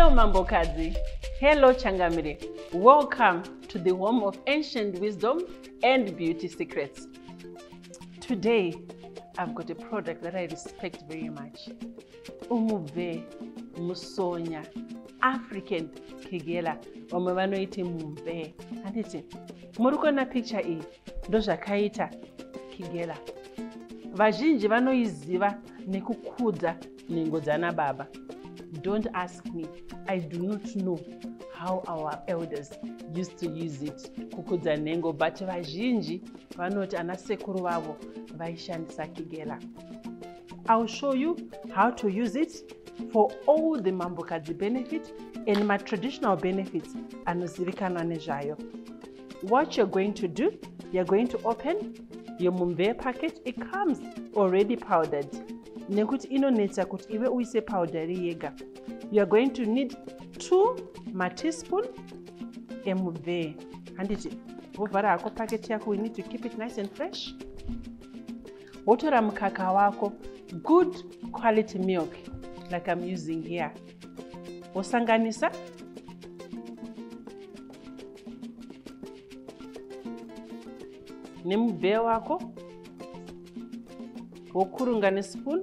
Hello, Mambokadzi. Hello, Changamire. Welcome to the home of ancient wisdom and beauty secrets. Today, I've got a product that I respect very much. Umuve Musonya African Kigela vamwe vanoiti mumve handiti muri kuona picture iyi ndozvakaita kigela vazhinji vanoiziva nekukudza nhengo dzana baba don't ask me. I do not know how our elders used to use it. Kukudza nhengo but vazhinji vanoti ana sekuru vavo vaishandisa kigela. Iwill show you how to use it for all the mambokadzi benefit and matraditional benefits anozivikanwa nezvayo. What you're going to do you're going to open your mumve packet it comes already powdered nekuti inonetsa kuti ive uise powderi yega. Youare going to need two mateaspoon emubve handiti wovhara hako paketi yako we need to keep it nice and fresh. Wotora mukaka wako good quality milk like i'm using here. Wosanganisa. Nemubve wako wokurunga nespoon.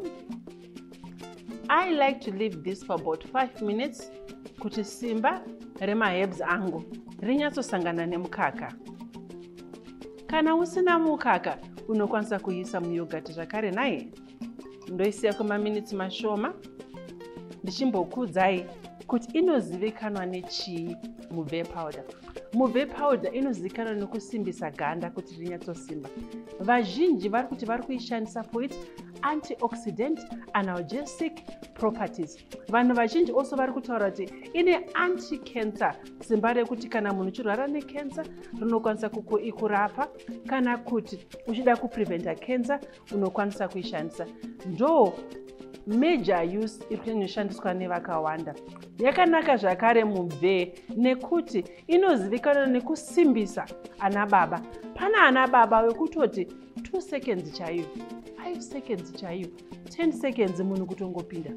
I like to leave this for about 5 minutes kuti simba remahebs angu rinyatsosangana nemukaka. Kana usina mukaka unokwanisa kuisa muyogati zvakare naye. Ndoisiya kwemaminitsi mashoma ndichimbokudzai kuti inozivikanwa nechii mubve powder. Mubve powder inozivikanwa nekusimbisa ganda kuti rinyatsosimba. Vazhinji vari kuti vari kuishandisa for it antioxidant analgesic properties. Vanhu vazhinji oso vari kutaura kuti ine anticancer simba rekuti kana munhu uchirwara necancer rinokwanisa kurapa kana kuti uchida kupreventa cancer unokwanisa kuishandisa. Ndo major use inoshandiswa nevakawanda. Yakanaka zvakare mubve nekuti inozivikanwa nekusimbisa ana baba. Pana ana baba wekutoti 2 seconds chaiyo 5 seconds chaiyo 10 seconds munhu kutongopinda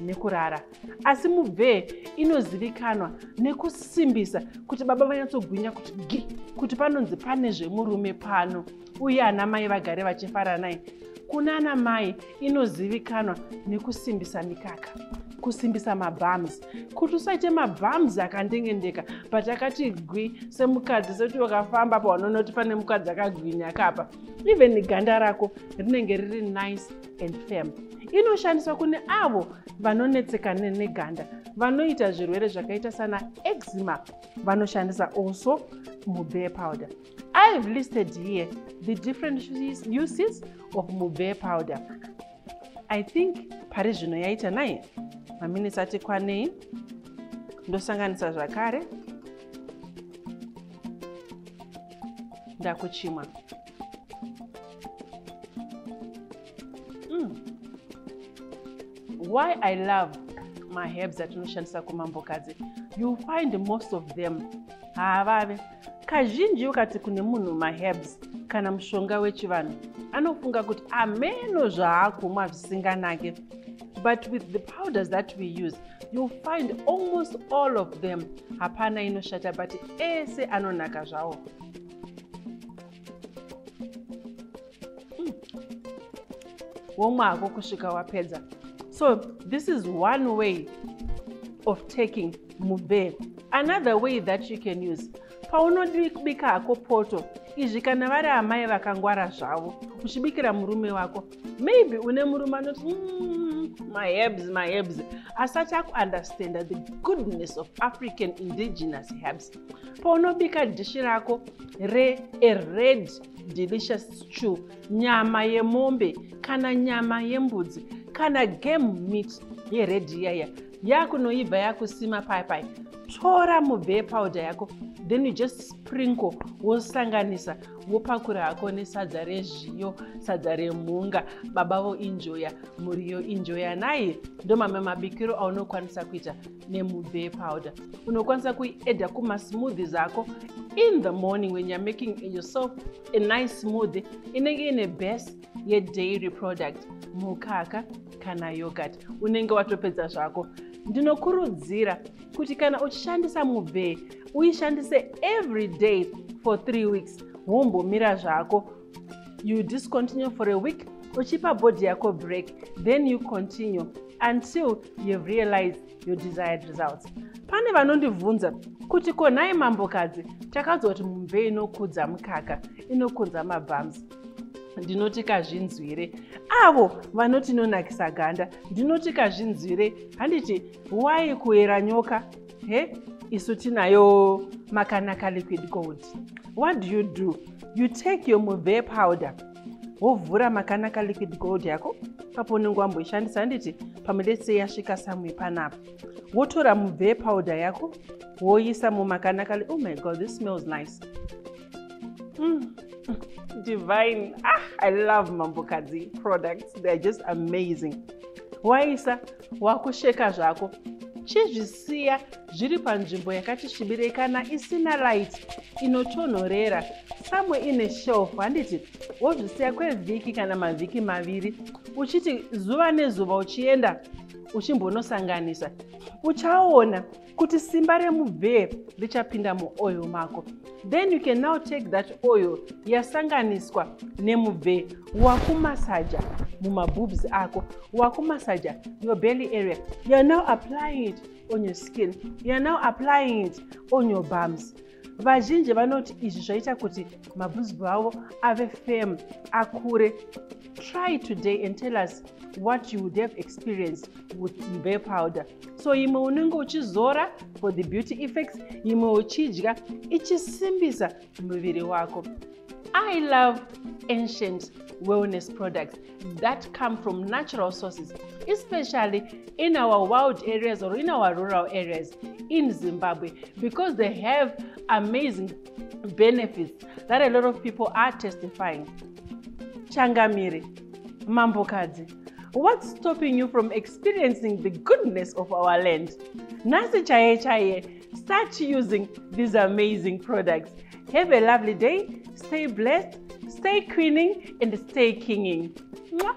nekurara. Asi mubve inozivikanwa nekusimbisa kuti baba vanyatsogwinya kuti gi kuti panonzi pane zvemurume pano uye ana mai vagare vachifara naye kuna ana mai inozivikanwa nekusimbisa mikaka kusimbisa mabhams. Kuti usaite mabhams akandengendeka but akati gwi semukadzi sekuti wakafamba paunona kuti pane mukadzi akagwinya akapa even ganda rako rinenge riri nice and firm. Inoshandiswa kune avo vanonetseka neganda vanoita zvirwere zvakaita sana eczema vanoshandisa also mubve powder. Ihave listed here the different uses of mubve powder. I think pari zvino yaita nai? Maminitsi ati kwanei? Ndosanganisa zvakare. Ndakuchimwa mm. why i love maherbs atinoshandisa kumambokadzi you find most of them. Haavave. Kazhinji ukati kune munhu maherbs kana mushonga wechivanhu anofunga kuti ameno zvaakumwa zvisinganake. But with the powders that we use you'll find almost all of them. Hapana inoshata but ese anonaka zvawo. Hmm. womwe hako kusvika wapedza so this is one way of taking mube another way that you can use paunobika hako poto izvi kana vari amai vakangwara zvavo uchibikira murume wako maybe une murume anoti mm, maherbs maherbs asati akuunderstanda the goodness of african indigenous herbs. Paunobika dhishi rako reared delicious stew nyama yemombe kana nyama yembudzi kana game meat yered yaya. Yakunoibva yakusima paipai tora mubve powder yako then you just sprinkle wosanganisa wopakura hako nesadza rezviyo sadza remhunga. Baba voinjoya muriyo injoya naye ndo mamwe mabikiro aunokwanisa kuita nemubve powder. Unokwanisa kuiedha kumasmoothies ako in the morning when youare making yourself a nice smoothie. Inenge ine best yedairy product mukaka kana yogurt. Unenge watopedza zvako ndinokurudzira kuti kana uchishandisa mubvee uishandise every day for three weeks wombomira zvako. You discontinue for a week uchipa bhodhi yako break then you continue until you've realized your desired results. Pane vanondibvunza kuti konhai mambokadzi takadzwa kuti mumve inokudza mukaka inokudza mabhams ndinoti kazvinzwire. Avo vanoti inonakisa ganda ndinoti kazvinzwire. Handiti wai kuyera nyoka? He isu tinayo makanaka liquid gold. What do you do? You take your move powder wovhura makanaka liquid gold yako. Papo unenge wamboishandisa handiti pamwe letse yasvika samwe panapa. Wotora mubve powder yako woisa mumakanaka oh my god this smells nice. Mm. divine. Ah, i love mambokadzi products. Theyare just amazing. Waisa wakusheka zvako. Chizvisiya zviri panzvimbo yakati svibirei kana isina light inotonhorera. Samwe ine shelf handiti wozvisiya kwevhiki kana mavhiki maviri uchiti zuva nezuva uchienda uchimbonosanganisa. Uchaona kuti simba remubvee richapinda muoil mako. Then you can now take that oil yasanganiswa nemubvee wakumasaja mumabobs ako wakumasaja your belly area. Youare now applying it on your skin youare now applying it on your bums. Vazhinji vanoti izvi zvaita kuti mabhuzibhu avo ave fam akure. Try today and tell us what you would have experienced with mbe powder. So imwe unenge uchizora for the beauty effects imwe uchidya ichisimbisa muviri wako i love ancient wellness products that come from natural sources especially in our wild areas or in our rural areas in zimbabwe because they have amazing benefits that a lot of people are testifying. Changamiri mambokadzi what's stopping you from experiencing the goodness of our land? Nhasi chaiye chaiye start using these amazing products. Have a lovely day stay blessed stay queening and stay kinging Mwah.